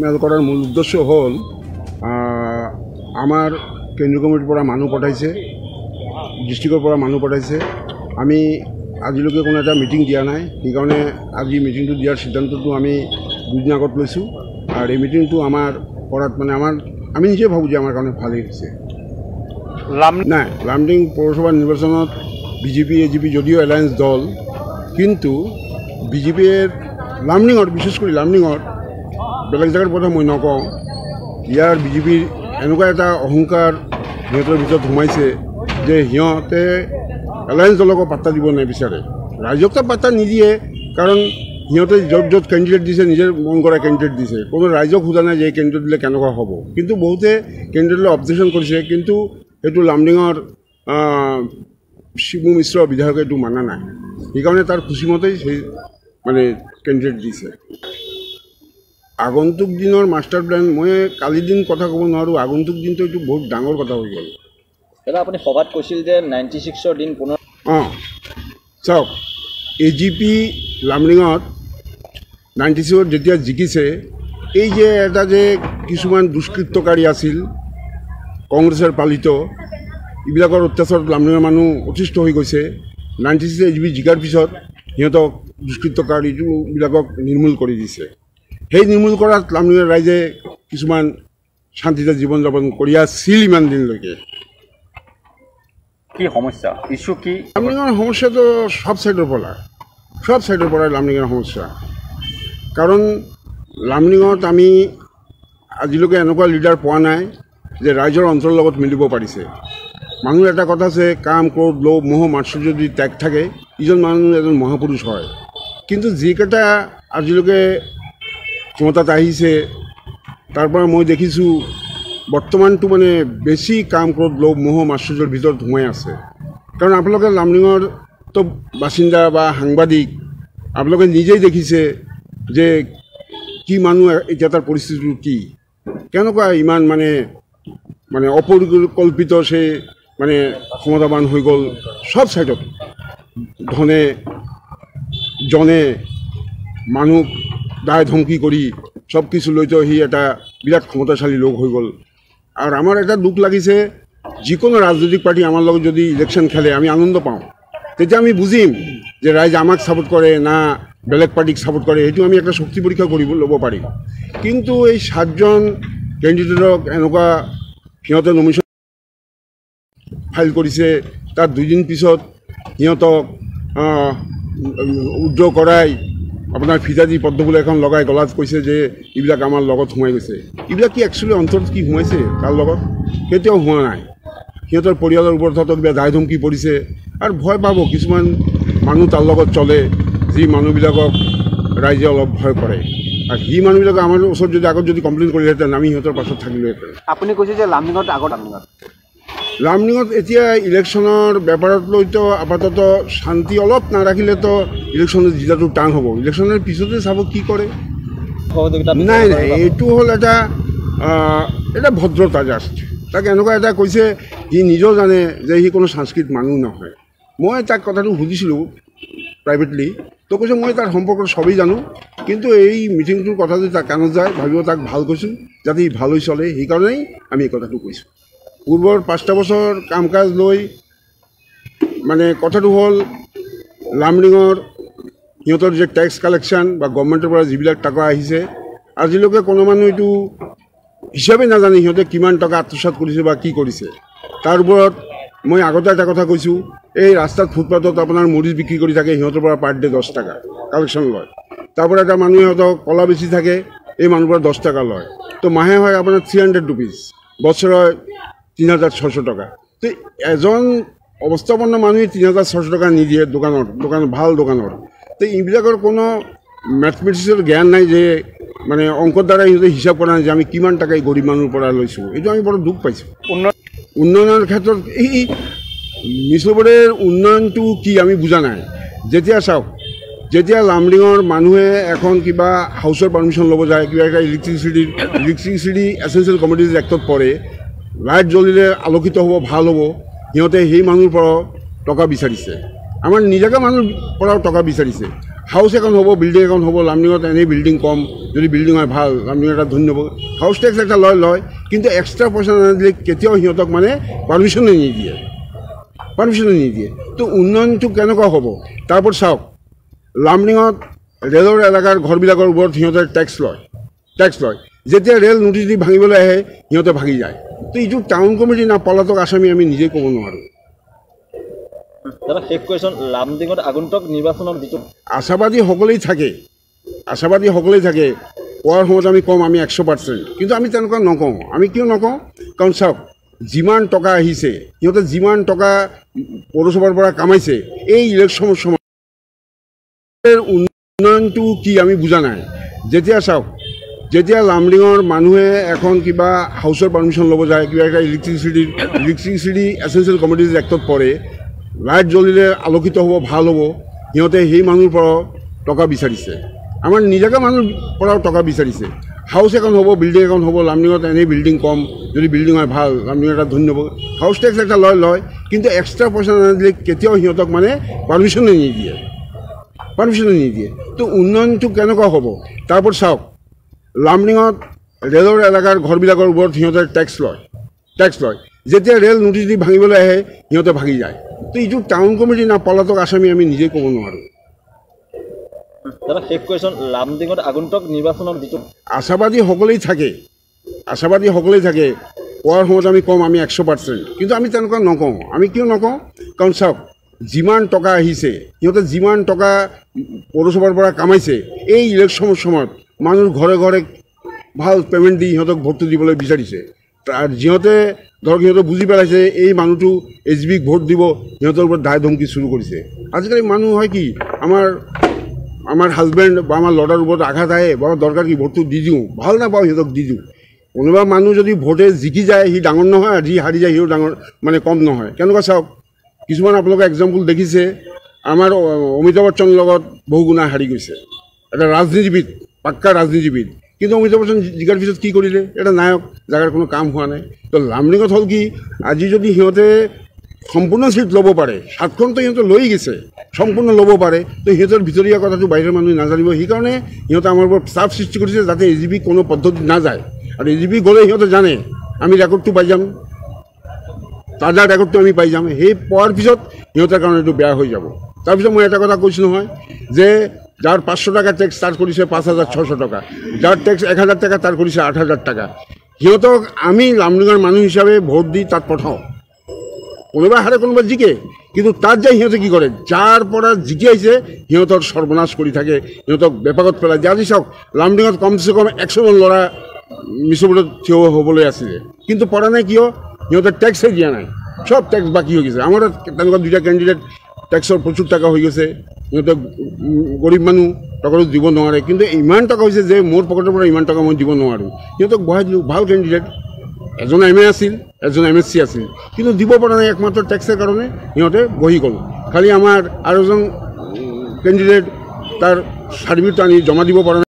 মেল কৰাৰ মূল উদ্দেশ্য হ'ল আমাৰ কেন্দ্ৰীয় কমিটিৰ পৰা মানুহ পঠাইছে ডিষ্ট্ৰিক্টৰ পৰা মানুহ পঠাইছে। আমি আজিলৈকে কোনো এটা মিটিং দিয়া নাই সেইকাৰণে আজি মিটিংটো দিয়াৰ সিদ্ধান্তটো আমি দুদিন আগত লৈছোঁ। আৰু এই মিটিংটো আমাৰ কৰাত মানে আমাৰ আমি নিজে ভাবোঁ যে আমাৰ কাৰণে ভালেই হৈছে। নাই লামডিং পৌৰসভা নিৰ্বাচনত বিজেপি এ জি পি যদিও এলায়েন্স দল কিন্তু বিজেপিৰ লামডিঙত বিশেষ কৰি লামডিঙত বেলেগ জেগাৰ কথা মই নকওঁ। ইয়াৰ বিজেপিৰ এনেকুৱা এটা অহংকাৰ সিহঁতৰ ভিতৰত সোমাইছে যে সিহঁতে এলায়েন্স দলকো পাত্তা দিব নিবিচাৰে ৰাইজকতো পাত্তা নিদিয়ে কাৰণ সিহঁতে য'ত য'ত কেণ্ডিডেট দিছে নিজৰ মন কৰা কেণ্ডিডেট দিছে। কোনো ৰাইজক সোধা নাই যে এই কেণ্ডিডেট দিলে কেনেকুৱা হ'ব। কিন্তু বহুতে কেণ্ডিডেটলৈ অবজেকশ্যন কৰিছে কিন্তু সেইটো লামডিঙৰ শিবু মিশ্ৰ বিধায়কে এইটো মানা নাই। সেইকাৰণে তাৰ খুচিমতেই সেই মানে কেণ্ডিডেট দিছে। আগন্তুক দিনৰ মাষ্টাৰ প্লেন মই কালি দিন কথা ক'ব নোৱাৰোঁ আগন্তুক দিনটো এইটো বহুত ডাঙৰ কথা হৈ গ'ল। দাদা আপুনি সভাত কৈছিল যে নাইণ্টি ছিক্সৰ দিন পুনৰ অঁ চাওক এ জি পি লামডিঙত নাইণ্টি ছিক্সত যেতিয়া জিকিছে এই যে এটা যে কিছুমান দুষ্কৃত্যকাৰী আছিল কংগ্ৰেছৰ পালিত এইবিলাকৰ অত্যাচাৰত লামডিঙৰ মানুহ অতিষ্ঠ হৈ গৈছে। Ninety six A G P জিকাৰ পিছত সিহঁতক দুষ্কৃত্যকাৰীবিলাকক নিৰ্মূল কৰি দিছে। সেই নিৰ্মূল কৰাত লামডিঙৰ ৰাইজে কিছুমান শান্তিৰে জীৱন যাপন কৰি আছিল ইমান দিনলৈকে। কি সমস্যা? ইছ্যু কি? লামডিঙৰ সমস্যাটো সব চাইডৰ পৰা। সব চাইডৰ পৰাই লামডিঙৰ সমস্যা। কাৰণ লামডিঙত আমি আজিলৈকে এনেকুৱা লিডাৰ পোৱা নাই যে ৰাইজৰ অন্তৰৰ লগত মিলিব পাৰিছে। মানুহৰ এটা কথা আছে কাম ক্ৰোধ লোভ মোহ মাৎসৰ্য যদি ত্যাগ থাকে ইজন মানুহ এজন মহাপুৰুষ হয়। কিন্তু যিকেইটা আজিলৈকে ক্ষমতাত আহিছে তাৰ পৰা মই দেখিছোঁ বৰ্তমানটো মানে বেছি কাম ক্ৰোধ লোভ মোহ মাৎসৰ্যৰ ভিতৰত সোমাই আছে। কাৰণ আপোনালোকে লামডিঙৰ তো বাসিন্দা বা সাংবাদিক, আপোনালোকে নিজেই দেখিছে যে কি মানুহ এতিয়া তাৰ পৰিস্থিতিটো কি। কেনেকুৱা ইমান মানে মানে অপৰিকল্পিত সে মানে ক্ষমতাবান হৈ গ'ল চব ছাইডত। ধনে, জনে মানুহক দায় ধমকি কৰি চব কিছু লৈতো সি এটা বিৰাট ক্ষমতাশালী লোক হৈ গ'ল। আৰু আমাৰ এটা দুখ লাগিছে যিকোনো ৰাজনৈতিক পাৰ্টি আমাৰ লগত যদি ইলেকশ্যন খেলে আমি আনন্দ পাওঁ। তেতিয়া আমি বুজিম যে ৰাইজ আমাক ছাপোৰ্ট কৰে না বেলেগ পাৰ্টিক ছাপোৰ্ট কৰে সেইটো আমি এটা শক্তি পৰীক্ষা কৰিব ল'ব পাৰিম। কিন্তু এই সাতজন কেণ্ডিডেটক এনেকুৱা সিহঁতে নমিনেশ্যন ফাইল কৰিছে তাৰ দুদিন পিছত সিহঁতক উদ্ৰ কৰাই আপোনাৰ ফিজাদি পদ্মফুল এখন লগাই গলাত কৈছে যে এইবিলাক আমাৰ লগত সোমাই গৈছে। এইবিলাক কি একচুৱেলি অন্তৰত কি সোমাইছে তাৰ লগত? কেতিয়াও হোৱা নাই। সিহঁতৰ পৰিয়ালৰ ওপৰত হয়তো কিবা দায় ধমকি পৰিছে আৰু ভয় পাব কিছুমান মানুহ তাৰ লগত চলে যি মানুহবিলাকক ৰাইজে অলপ ভয় কৰে। আৰু সি মানুহবিলাকে আমাৰ ওচৰত যদি আগত যদি কমপ্লেইন কৰিলেহেঁতেন আমি সিহঁতৰ পাছত থাকিলোহেঁতেন। আপুনি কৈছে যে লামডিঙত আগত লামডিঙত লামডিঙত এতিয়া ইলেকশ্যনৰ বেপাৰত লৈতো আপাতত শান্তি অলপ নাৰাখিলেতো ইলেকশ্যনৰ জিলাটো টান হ'ব। ইলেকশ্যনৰ পিছতে চাব কি কৰে? নাই নাই এইটো হ'ল এটা এটা ভদ্ৰতা জাষ্ট। তাক এনেকুৱা এটা কৈছে সি নিজেও জানে যে সি কোনো সংস্কৃত মানুহ নহয়। মই তাক কথাটো সুধিছিলোঁ প্ৰাইভেটলি তো কৈছে মই তাৰ সম্পৰ্কত সবেই জানো। কিন্তু এই মিটিংটোৰ কথা যদি তাক কাণত যায় ভাবিব তাক ভালো কৈছোঁ। যাতে ই ভালো হৈ চলে সেইকাৰণেই আমি এই কথাটো কৈছোঁ। পূৰ্বৰ পাঁচটা বছৰ কাম কাজ লৈ মানে কথাটো হ'ল লামডিঙৰ সিহঁতৰ যে টেক্স কালেকশ্যন বা গভৰ্ণমেণ্টৰ পৰা যিবিলাক টকা আহিছে আজিলৈকে কোনো মানুহ এইটো হিচাপে নাজানে সিহঁতে কিমান টকা আত্মসাত কৰিছে বা কি কৰিছে। তাৰ ওপৰত মই আগতে এটা কথা কৈছোঁ, এই ৰাস্তাত ফুটপাথত আপোনাৰ মৰিচ বিক্ৰী কৰি থাকে, সিহঁতৰ পৰা পাৰ ডে দহ টকা কালেকশ্যন লয়। তাৰ পৰা এটা মানুহে সিহঁতক কলা বেচি থাকে, এই মানুহৰ পৰা দহ টকা লয়। তো মাহে হয় আপোনাৰ থ্ৰী হাণ্ড্ৰেড ৰুপিজ বছৰত তিনি হাজাৰ ছশ টকা। তো এজন অৱস্থাপন্ন মানুহে তিনি হাজাৰ ছশ টকা নিদিয়ে দোকানত দোকানত ভাল দোকানত। তো এইবিলাকৰ কোনো মেথমেটিক্সৰ জ্ঞান নাই যে মানে অংকৰ দ্বাৰা সিহঁতে হিচাপ কৰা নাই যে আমি কিমান টকা এই গৰীব মানুহৰ পৰা লৈছোঁ। এইটো আমি বৰ দুখ পাইছোঁ। উন্নয়নৰ ক্ষেত্ৰত এই মিছবৰৰ উন্নয়নটো কি আমি বুজা নাই। যেতিয়া চাওক যেতিয়া লামডিঙৰ মানুহে এখন কিবা হাউচৰ পাৰ্মিশ্যন ল'ব যায় কিবা এটা ইলেক্ট্ৰিচিটিৰ ইলেক্ট্ৰিচিটি এচেঞ্চিয়েল কমডিটিজ এক্টত পৰে লাইট জ্বলিলে আলোকিত হ'ব ভাল হ'ব। সিহঁতে সেই মানুহৰ পৰাও টকা বিচাৰিছে। আমাৰ নিজাকৈ মানুহৰ পৰাও টকা বিচাৰিছে। হাউচ এখন হ'ব বিল্ডিং এখন হ'ব লামডিঙত এনেই বিল্ডিং কম যদি বিল্ডিং হয় ভাল লামডিং এটা ধনী হ'ব। হাউচ টেক্স এটা লয় লয় কিন্তু এক্সট্ৰা পইচা নাদিলে কেতিয়াও সিহঁতক মানে পাৰ্মিশ্যনে নিদিয়ে। পাৰ্মিশ্যনে নিদিয়ে। তো উন্নয়নটো কেনেকুৱা হ'ব? তাৰ ওপৰত চাওক লামডিঙত ৰেলৰ এলেকাৰ ঘৰবিলাকৰ ওপৰত সিহঁতে টেক্স লয়। টেক্স লয়। যেতিয়া ৰেল নটিচ দি ভাঙিবলৈ আহে সিহঁতে ভাগি যায়। তো এইটো টাউন কমিটি না পলাতক আসামী আমি নিজে ক'ব নোৱাৰোঁ। দাদা শেষ কুৱেশ্যন লামডিঙত আগন্তুক নিৰ্বাচনত যিটো আশাবাদী সকলেই থাকে। আশাবাদী সকলেই থাকে কোৱাৰ সময়ত আমি ক'ম আমি এশ পাৰ্চেণ্ট কিন্তু আমি তেনেকুৱা নকওঁ। আমি কিয় নকওঁ? কাৰণ চাওক যিমান টকা আহিছে সিহঁতে যিমান টকা পৌৰসভাৰ পৰা কামাইছে এই ইলেকশ্যনৰ সময়ত উন্নয়নটো কি আমি বুজা নাই। যেতিয়া চাওক যেতিয়া লামডিঙৰ মানুহে এখন কিবা হাউচৰ পাৰ্মিশ্যন ল'ব যায় কিবা এটা ইলেক্ট্ৰিচিটিৰ ইলেক্ট্ৰিচিটি এচেঞ্চিয়েল কমডিটিজ এক্টত পৰে লাইট জ্বলিলে আলোকিত হ'ব ভাল হ'ব সিহঁতে সেই মানুহৰ পৰাও টকা বিচাৰিছে। আমাৰ নিজাকৈ মানুহৰ পৰাও টকা বিচাৰিছে। হাউচ এখন হ'ব বিল্ডিং এখন হ'ব লামডিঙত এনেই বিল্ডিং কম যদি বিল্ডিং হয় ভাল লামডিং এটা ধনী হ'ব। হাউচ টেক্স এটা লয় লয় কিন্তু এক্সট্ৰা পইচা নাদিলে কেতিয়াও সিহঁতক মানে পাৰ্মিশ্যনে নিদিয়ে। পাৰ্মিশ্যনে নিদিয়ে। তো উন্নয়নটো কেনেকুৱা হ'ব? তাৰ ওপৰত চাওক। লামডিঙত ৰেলৰ এলেকাৰ ঘৰবিলাকৰ ওপৰত সিহঁতে টেক্স লয় টেক্স লয়। যেতিয়া ৰেল নটিচ দি ভাঙিবলৈ আহে সিহঁতে ভাগি যায়। তো এইটো টাউন কমিটি না পলাতক আসামী আমি নিজে ক'ব নোৱাৰোঁ। দাদা শেষ কুৱেশ্যন লামডিঙত আগন্তুক নিৰ্বাচনত যিটো আশাবাদী সকলেই থাকে আশাবাদী সকলেই থাকে কোৱাৰ সময়ত আমি ক'ম আমি এশ পাৰ্চেণ্ট কিন্তু আমি তেনেকুৱা নকওঁ। আমি কিয় নকওঁ? কাৰণ চাওক যিমান টকা আহিছে সিহঁতে যিমান টকা পৌৰসভাৰ পৰা কামাইছে এই ইলেকশ্যনৰ সময়ত মানুহৰ ঘৰে ঘৰে ভাল পে'মেণ্ট দি সিহঁতক ভোটটো দিবলৈ বিচাৰিছে। তাৰ যিহঁতে ধৰক সিহঁতে বুজি পেলাইছে এই মানুহটো এইচ বিক ভোট দিব সিহঁতৰ ওপৰত দায় ধমকি চুৰু কৰিছে। আজিকালি মানুহ হয় কি আমাৰ আমাৰ হাজবেণ্ড বা আমাৰ ল'ৰাৰ ওপৰত আঘাত আহে বা দৰকাৰ কি ভোটটো দি দিওঁ ভাল নাপাওঁ সিহঁতক দি দিওঁ। কোনোবা মানুহ যদি ভোটে জিকি যায় সি ডাঙৰ নহয় আৰু যি হাৰি যায় সিও ডাঙৰ মানে কম নহয়। কেনেকুৱা চাওক কিছুমান আপোনালোকে এক্সাম্পল দেখিছে আমাৰ অমিতাভ বচ্চনৰ লগত বহু গুণা হাৰি গৈছে। এটা ৰাজনীতিবিদ পাক্কা ৰাজনীতিবিদ। কিন্তু অমিতাভ বচ্চন জিকাৰ পিছত কি কৰিলে? এটা নায়ক জাগাৰ কোনো কাম হোৱা নাই। তো লামডিঙত হ'ল কি আজি যদি সিহঁতে সম্পূৰ্ণ চিট ল'ব পাৰে সাতখনতো সিহঁতে লৈ গৈছে সম্পূৰ্ণ ল'ব পাৰে তো সিহঁতৰ ভিতৰীয়া কথাটো বাহিৰৰ মানুহে নাজানিব। সেইকাৰণে সিহঁতে আমাৰ ওপৰত চাপ সৃষ্টি কৰিছে যাতে এ জি পি কোনো পদ্ধতি নাযায়। আৰু এ জি পি গ'লে সিহঁতে জানে আমি ৰেকৰ্ডটো পাই যাম। তাজা ৰেকৰ্ডটো আমি পাই যাম। সেই পোৱাৰ পিছত সিহঁতৰ কাৰণে এইটো বেয়া হৈ যাব। তাৰপিছত মই এটা কথা কৈছোঁ নহয় যে যাৰ পাঁচশো টকা টেক্স তাৰ কৰিছে পাঁচ হাজাৰ ছশ টকা। যাৰ টেক্স এক হাজাৰ টকা তাৰ কৰিছে আঠ হাজাৰ টকা। সিহঁতক আমি লামডিঙৰ মানুহ হিচাপে ভোট দি তাত পঠাওঁ। কোনোবা হাৰে কোনোবা জিকে। কিন্তু তাত যাই সিহঁতে কি কৰে? যাৰ পৰা জিকি আহিছে, সিহঁতৰ সৰ্বনাশ কৰি থাকে। সিহঁতক বেপাকত পেলাই যে আজি চাওক লামডিঙত কমচে কম একশজন ল'ৰা মিছবোৰত থিয় হ'বলৈ আছিলে কিন্তু পৰা নাই কিয়? সিহঁতে টেক্সে দিয়া নাই। চব টেক্স বাকী হৈ গৈছে। আমাৰ তেনেকুৱা দুইটা কেণ্ডিডেট টেক্সৰ প্ৰচুৰ টকা হৈ গৈছে। সিহঁতে গৰীব মানুহ টকাটো দিব নোৱাৰে কিন্তু ইমান টকা হৈছে যে মোৰ পকেটৰ পৰা ইমান টকা মই দিব নোৱাৰোঁ। সিহঁতক বহাই দিলোঁ ভাল কেণ্ডিডেট এজন এম এ আছিল এজন এম এছ চি আছিল। কিন্তু দিব পৰা নাই একমাত্ৰ টেক্সৰ কাৰণে সিহঁতে বহি গ'ল। খালি আমাৰ আৰু এজন কেণ্ডিডেট তাৰ চাৰ্টিফিকেটটো আনি জমা দিব পৰা নাই